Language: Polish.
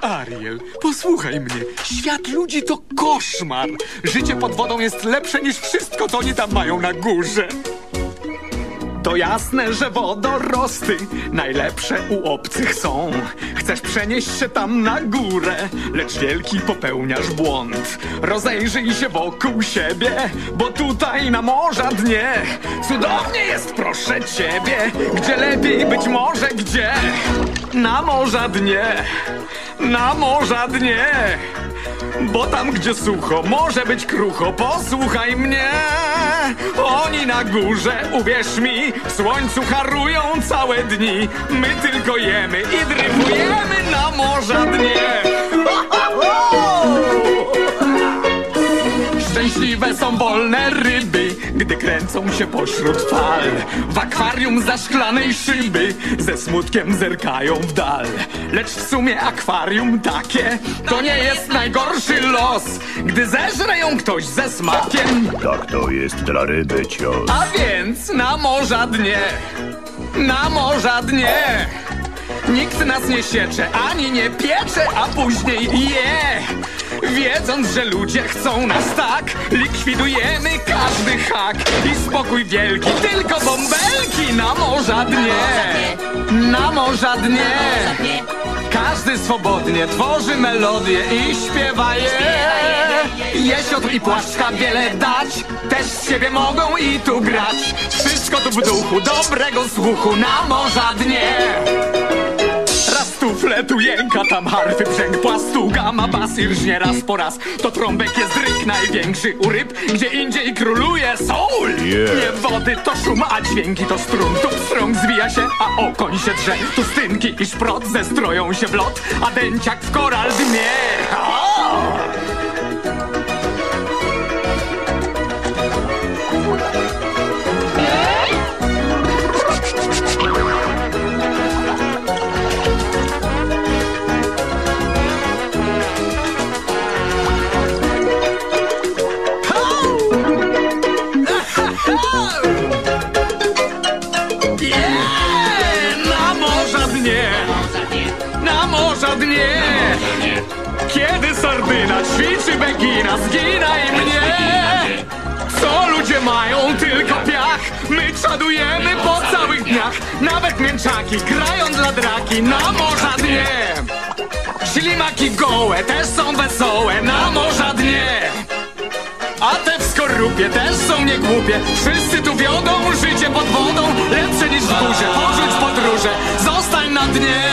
Ariel, posłuchaj mnie. Świat ludzi to koszmar. Życie pod wodą jest lepsze niż wszystko, co oni tam mają na górze. To jasne, że wodorosty najlepsze u obcych są. Chcesz przenieść się tam na górę, lecz wielki popełniasz błąd. Rozejrzyj się wokół siebie, bo tutaj na morza dnie cudownie jest, proszę ciebie. Gdzie lepiej być może gdzie? Na morza dnie, na morza dnie. Bo tam, gdzie sucho, może być krucho. Posłuchaj mnie. Oni na górze, uwierz mi, słońcu harują całe dni. My tylko jemy i dryfujemy na morza dnie. Szczęśliwe są wolne ryby, kręcą się pośród fal. W akwarium za szklanej szyby ze smutkiem zerkają w dal. Lecz w sumie akwarium takie to nie jest najgorszy los, gdy zeżre ją ktoś ze smakiem. Tak to jest dla ryby cios. A więc na morza dnie, na morza dnie. Nikt nas nie siecze, ani nie piecze, a później je. Wiedząc, że ludzie chcą nas tak, likwidujemy każdy hak. I spokój wielki, tylko bąbelki na morza dnie. Na morza dnie. Każdy swobodnie tworzy melodię i śpiewa je. Jesiotr i płaszczka wiele dać, też z siebie mogą i tu grać. Wszystko tu w duchu dobrego słuchu na morza dnie. Raz tu fletu jęka, tam harfy brzęk płastuga ma bas i rżnie raz po raz To trąbek jest ryk największy u ryb, gdzie indziej króluje soul Yeah. Nie wody to szum, a dźwięki to strun Tu pstrąg zwija się, a okoń się drze Tu stynki i szprot zestroją się w lot A dęciak w koral dmie o! Na morza dnie! Kiedy sardyna ćwiczy Begina, zginaj mnie! Co ludzie mają, tylko piach. My czadujemy po całych dniach. Nawet mięczaki grają dla draki Na morza dnie! Ślimaki gołe też są wesołe Na morza dnie! A te w skorupie też są niegłupie. Wszyscy tu wiodą życie pod wodą. Lepsze niż w górze Porzuć podróże, zostań na dnie